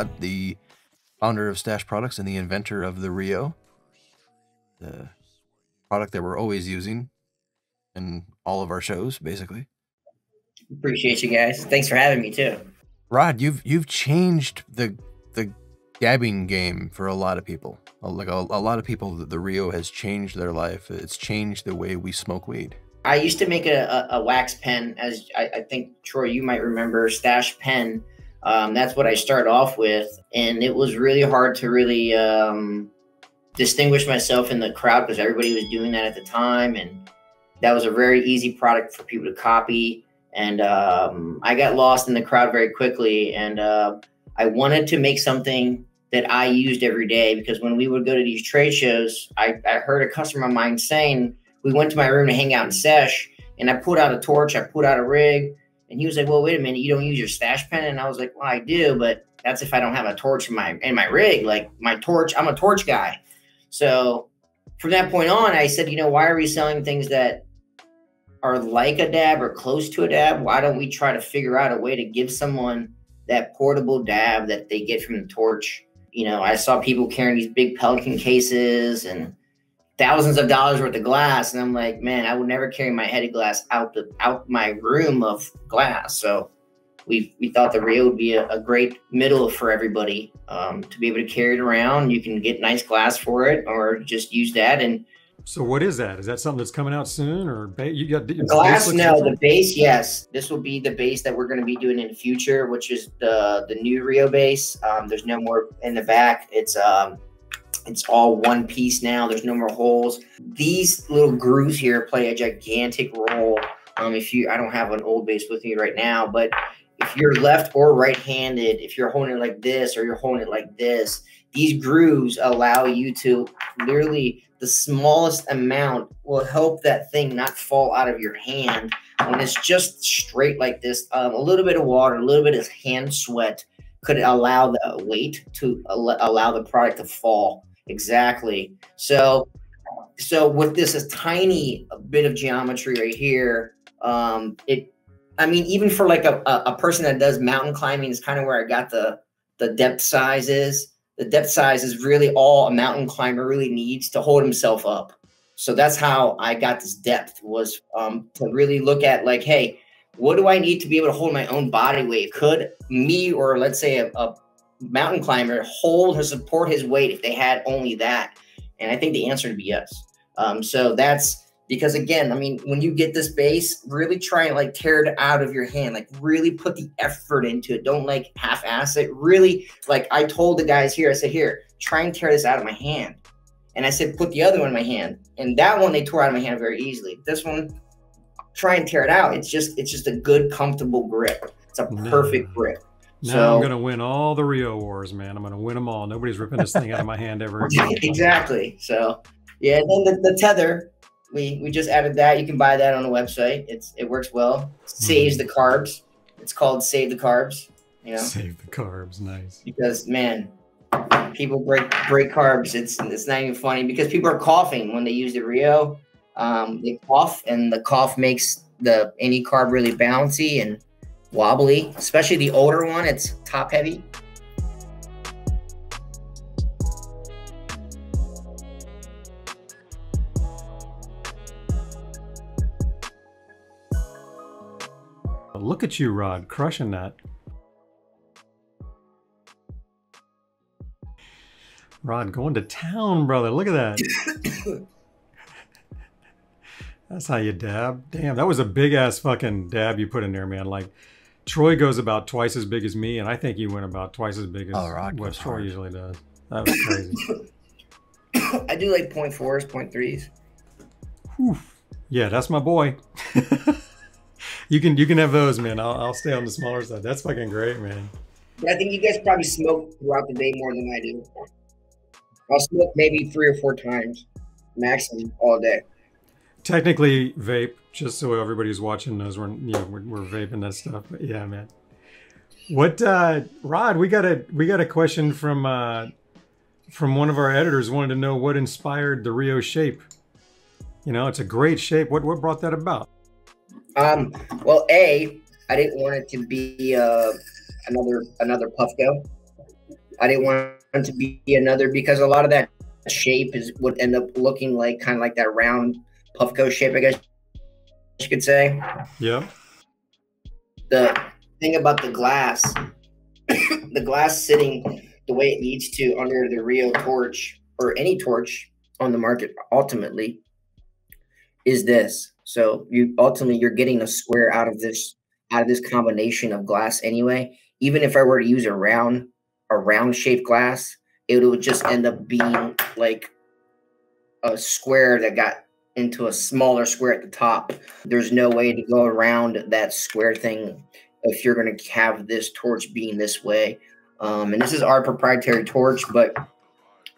Rod, the founder of Stache Products and the inventor of the Rio, the product that we're always using in all of our shows, basically. Appreciate you guys. Thanks for having me too. Rod, you've you've changed the the dabbing game for a lot of people. Like a, a lot of people, the Rio has changed their life. It's changed the way we smoke weed. I used to make a, a, a wax pen, as I, I, think Troy, you might remember, Stache pen. Um, that's what I started off with, and it was really hard to really um, distinguish myself in the crowd because everybody was doing that at the time, and that was a very easy product for people to copy. And um, I got lost in the crowd very quickly, and uh, I wanted to make something that I used every day because when we would go to these trade shows, I, I heard a customer of mine saying we went to my room to hang out and sesh, and I pulled out a torch, I pulled out a rig, and he was like, "Well, wait a minute, you don't use your Stache pen?" And I was like, "Well, I do, but that's if I don't have a torch in my in my rig. Like my torch, I'm a torch guy." So from that point on, I said, "You know, why are we selling things that are like a dab or close to a dab? Why don't we try to figure out a way to give someone that portable dab that they get from the torch?" You know, I saw people carrying these big Pelican cases and thousands of dollars worth of glass and i'm like man i would never carry my headed glass out the out my room of glass. So we we thought the Rio would be a, a great middle for everybody um, to be able to carry it around. You can get nice glass for it or just use that and so what is that? Is that something that's coming out soon or ba- you got glass no different? the base yes. This will be the base that we're going to be doing in the future which is the the new rio base. Um, there's no more in the back. It's um it's all one piece now. There's no more holes. These little grooves here play a gigantic role. Um, if you, I don't have an old base with me right now, but if you're left or right-handed, if you're holding it like this or you're holding it like this, these grooves allow you to literally the smallest amount will help that thing not fall out of your hand when it's just straight like this. Um, a little bit of water, a little bit of hand sweat could allow the weight to allow the product to fall. Exactly. So, so with this a tiny bit of geometry right here, um, it, I mean, even for like a, a, person that does mountain climbing is kind of where I got the the depth size is. The depth size is really all a mountain climber really needs to hold himself up. So that's how I got this depth was um, to really look at like, hey, what do I need to be able to hold my own body weight? Could me or let's say a, a mountain climber hold or support his weight if they had only that? And I think the answer would be yes. Um, so that's because again, I mean, when you get this base, really try and like tear it out of your hand, like really put the effort into it. Don't like half-ass it. Really, like I told the guys here, I said, here, try and tear this out of my hand. And I said, put the other one in my hand. And that one they tore out of my hand very easily. This one, try and tear it out. It's just, it's just a good, comfortable grip. It's a perfect no. grip. Now so, I'm going to win all the Rio wars, man. I'm going to win them all. Nobody's ripping this thing out of my hand ever again. exactly. So, yeah. And then the, the, tether, we we just added that. You can buy that on the website. It's it works well. It saves mm. the carbs. It's called Save the Carbs. You know, save the carbs. Nice. Because man, people break break carbs. It's it's not even funny because people are coughing when they use the Rio. Um, they cough, and the cough makes the any carb really bouncy and wobbly, especially the older one. It's top heavy. Look at you, Rod, crushing that. Rod going to town, brother. Look at that. That's how you dab. Damn, that was a big ass fucking dab you put in there, man. Like Troy goes about twice as big as me, and I think he went about twice as big as oh, what Troy hard. usually does. That was crazy. I do like point fours, point threes. Whew. Yeah, that's my boy. you can you can have those, man. I'll, I'll stay on the smaller side. That's fucking great, man. I think you guys probably smoke throughout the day more than I do. I'll smoke maybe three or four times, maximum all day. Technically, vape just so everybody's watching knows we're you know we're, we're vaping that stuff. But yeah, man. What uh Rod, we got a we got a question from uh from one of our editors wanted to know what inspired the Rio shape. You know, it's a great shape. What what brought that about? Um well A, I didn't want it to be uh another another Puffco. I didn't want it to be another because a lot of that shape is would end up looking like kind of like that round Puffco shape, I guess you could say. Yeah. The thing about the glass, the glass sitting the way it needs to under the Rio torch or any torch on the market ultimately is this. So you ultimately you're getting a square out of this out of this combination of glass anyway. Even if I were to use a round a round shaped glass, it would just end up being like a square that got into a smaller square at the top. There's no way to go around that square thing if you're going to have this torch being this way. Um, and this is our proprietary torch, but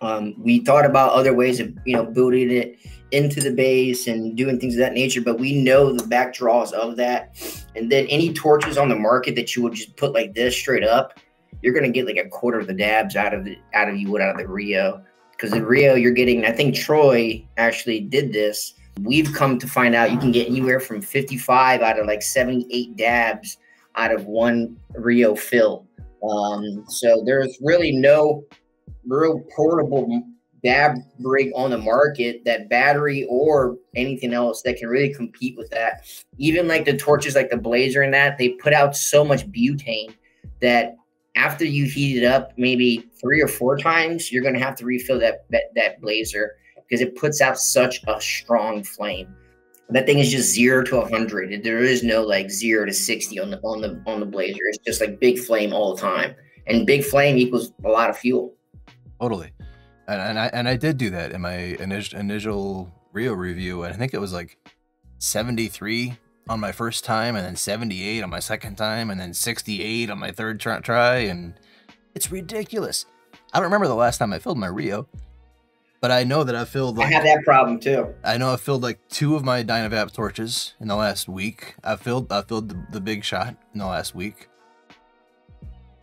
um, we thought about other ways of you know building it into the base and doing things of that nature. But we know the back draws of that, and then any torches on the market that you would just put like this straight up, you're going to get like a quarter of the dabs out of the out of you would out of the Rio. Because in Rio, you're getting. I think Troy actually did this. We've come to find out you can get anywhere from 55 out of like 78 dabs out of one Rio fill. Um, so there's really no real portable dab rig on the market that battery or anything else that can really compete with that. Even like the torches, like the Blazer and that, they put out so much butane that after you heat it up maybe three or four times, you're going to have to refill that, that, that Blazer because it puts out such a strong flame. That thing is just zero to 100 there is no like zero to 60 on the on the on the blazer. It's just like big flame all the time. And big flame equals a lot of fuel. Totally. And, and i and i did do that in my initial, initial rio review and i think it was like 73 on my first time and then 78 on my second time and then 68 on my third try and it's ridiculous i don't remember the last time i filled my rio but I know that I filled. Like, I have that problem too. I know I filled like two of my Dynavap torches in the last week. I filled I filled the, the big shot in the last week.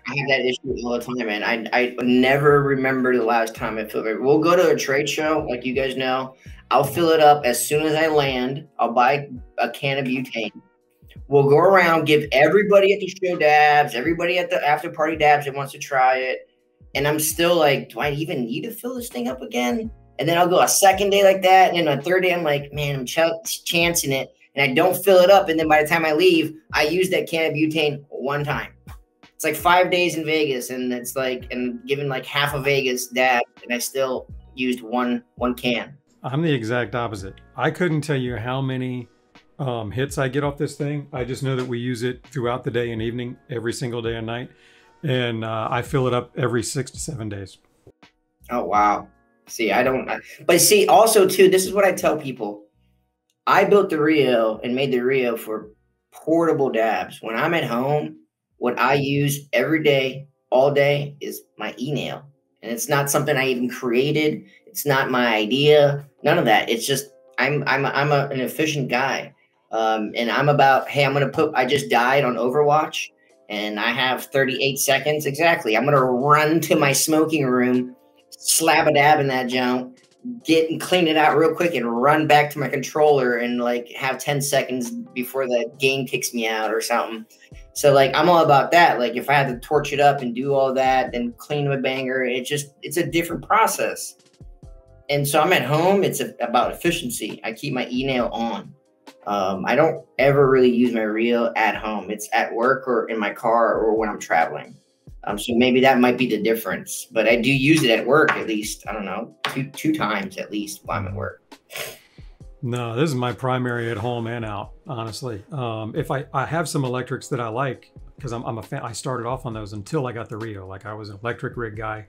I have that issue all the time, man. I I never remember the last time I filled it. We'll go to a trade show, like you guys know. I'll fill it up as soon as I land. I'll buy a can of butane. We'll go around, give everybody at the show dabs, everybody at the after party dabs that wants to try it and I'm still like, do I even need to fill this thing up again? And then I'll go a second day like that, and then a third day, I'm like, man, I'm ch- chancing it, and I don't fill it up. And then by the time I leave, I use that can of butane one time. It's like five days in Vegas, and it's like, and given like half of Vegas dab, and I still used one one can. I'm the exact opposite. I couldn't tell you how many um, hits I get off this thing. I just know that we use it throughout the day and evening, every single day and night and uh, I fill it up every six to seven days. Oh wow! See, I don't, but see, also too, this is what I tell people. I built the Rio and made the Rio for portable dabs. When I'm at home, what I use every day, all day, is my e-nail, and it's not something I even created. It's not my idea. None of that. It's just I'm I'm I'm a, an efficient guy, um, and I'm about. Hey, I'm gonna put. I just died on Overwatch and I have 38 seconds exactly. I'm gonna run to my smoking room, slap a dab in that junk, get and clean it out real quick, and run back to my controller and like have 10 seconds before the game kicks me out or something. So like I'm all about that. Like if I had to torch it up and do all that, then clean my banger, it's just it's a different process. And so I'm at home. It's a, about efficiency. I keep my e-nail on. Um, I don't ever really use my Rio at home. It's at work or in my car or when I'm traveling. Um, so maybe that might be the difference. But I do use it at work at least. I don't know two two times at least while I'm at work. No, this is my primary at home and out. Honestly, um, if I I have some electrics that I like because I'm I'm a fan. I started off on those until I got the Rio. Like I was an electric rig guy,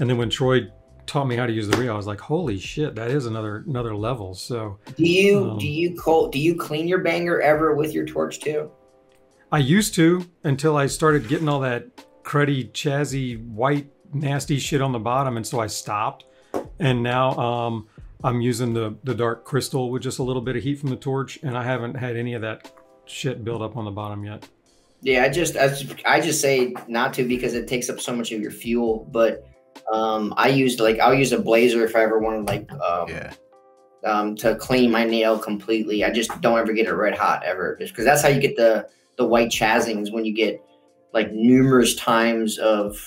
and then when Troy taught me how to use the Rio, I was like, holy shit, that is another another level. So do you um, do you col- do you clean your banger ever with your torch too? I used to until I started getting all that cruddy, chazzy, white, nasty shit on the bottom, and so I stopped. And now um, I'm using the the dark crystal with just a little bit of heat from the torch, and I haven't had any of that shit build up on the bottom yet. Yeah, I just I just, I just say not to because it takes up so much of your fuel, but um, I used like I'll use a blazer if I ever want to like um, yeah. um, to clean my nail completely. I just don't ever get it red hot ever, just because that's how you get the the white chasings when you get like numerous times of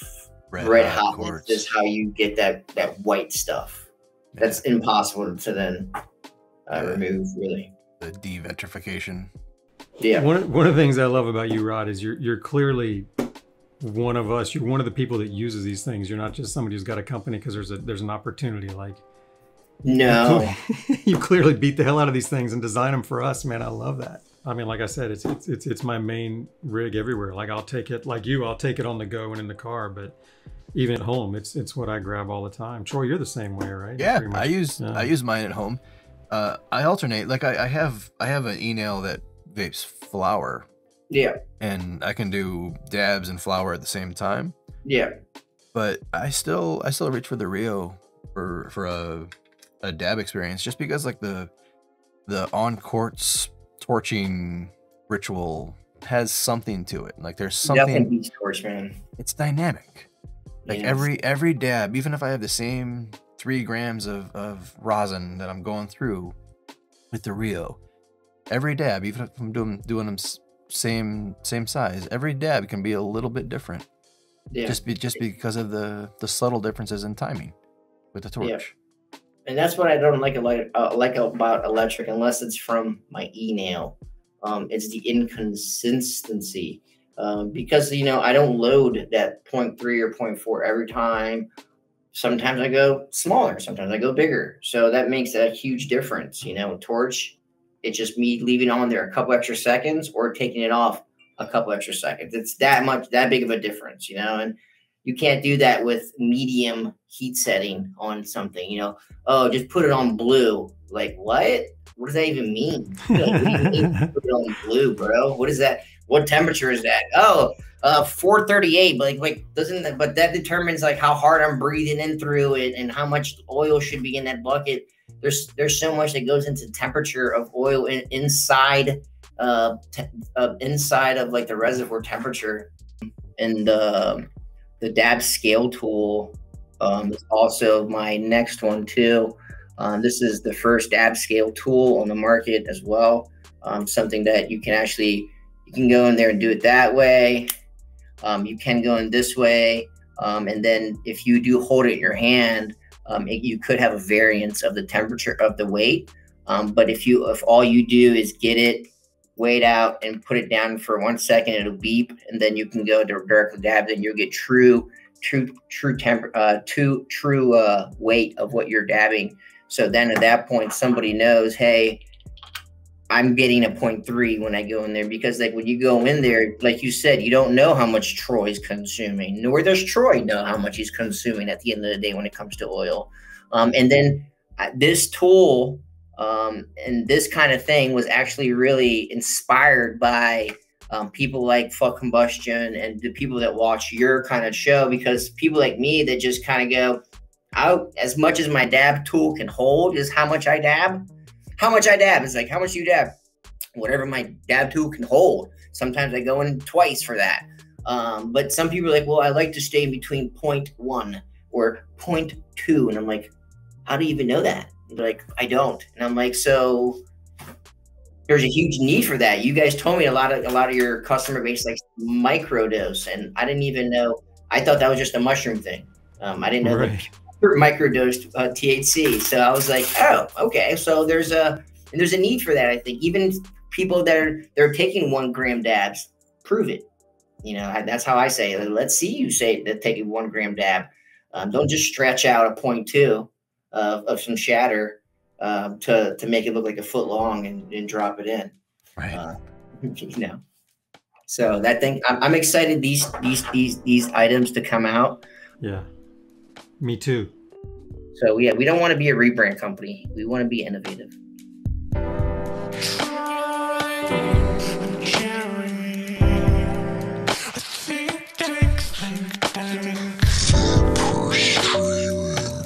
red, red hot hot quartz. is how you get that that white stuff. That's impossible to then uh, Yeah. remove, really. the devitrification. Yeah, One of- one of the things I love about you, Rod, is you're you're clearly one of us. You're one of the people that uses these things. You're not just somebody who's got a company because there's a there's an opportunity. Like no, you clearly beat the hell out of these things and design them for us, man. I love that. I mean, like I said, it's it's it's, it's my main rig everywhere. Like I'll take it, like you, I'll take it on the go and in the car, but even at home, it's it's what I grab all the time. Troy, you're the same way, right? Yeah, much. I use yeah. I use mine at home. Uh, I alternate. Like I, I have I have an e nail that vapes flower. yeah, and I can do dabs and flower at the same time. yeah, But I still I still reach for the Rio for for a a dab experience, just because like the the on quartz torching ritual has something to it. Like there's definitely something. beats torch, man. It's dynamic. Like Yeah. every every dab, even if I have the same three grams of, of rosin that I'm going through with the Rio, every dab, even if I'm doing doing them same same size, every dab can be a little bit different. yeah. Just be just because of the the subtle differences in timing with the torch. Yeah. and that's what I don't like like uh, like about electric, unless it's from my e nail. Um, it's the inconsistency. Um, because you know I don't load that 0.3 or 0.4 every time. Sometimes I go smaller, sometimes I go bigger. So that makes a huge difference. You know, torch, it's just me leaving on there a couple extra seconds or taking it off a couple extra seconds. It's that much that big of a difference, you know, and you can't do that with medium heat setting on something, you know. Oh, just put it on blue. Like what? What does that even mean? Like, what do you mean put it on blue, bro? What is that? What temperature is that? Oh, uh, 438. But like, like doesn't that? But that determines like how hard I'm breathing in through it and how much oil should be in that bucket. There's there's so much that goes into temperature of oil in, inside uh, te- uh inside of like the reservoir temperature and the the dab scale tool um, is also my next one too. Um, this is the first dab scale tool on the market as well. Um, something that you can actually you can go in there and do it that way. Um, you can go in this way, um, and then if you do hold it in your hand, um, it, you could have a variance of the temperature of the weight. Um, but if you if all you do is get it weighed out and put it down for one second, it'll beep, and then you can go to directly dab, and you'll get true true true temp uh true true uh weight of what you're dabbing. So then at that point, somebody knows, hey, I'm getting a point three when I go in there because like when you go in there, like you said, you don't know how much Troy's consuming, nor does Troy know how much he's consuming at the end of the day when it comes to oil. Um, and then uh, this tool um, and this kind of thing was actually really inspired by um, people like Fuck Combustion and the people that watch your kind of show because people like me that just kind of go, out as much as my dab tool can hold is how much I dab. How much I dab is like how much you dab, whatever my dab tool can hold. Sometimes I go in twice for that. Um, but some people are like, well, I like to stay in between 0.1 or 0.2, and I'm like, how do you even know that? They're like, I don't, and I'm like, so there's a huge need for that. You guys told me a lot of a lot of your customer base like microdose, and I didn't even know. I thought that was just a mushroom thing. Um, I didn't know that Right. Microdosed uh, THC. So I was like, oh, okay. So there's a and there's a need for that. I think even people that are they're taking one gram dabs, prove it. You know, I, that's how I say it. Let's see you say that taking one gram dab. Um, don't just stretch out a point two of, of some shatter um, to to make it look like a foot long and, and drop it in. Right. Uh, you know. So that thing, I'm, I'm excited these these these these items to come out. Yeah. Me too. So yeah, we don't want to be a rebrand company. We want to be innovative.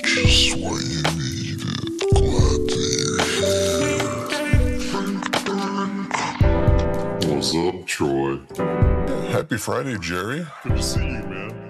Just what you needed. Glad to hear. What's up, Troy? Happy Friday, Jerry. Good to see you, man.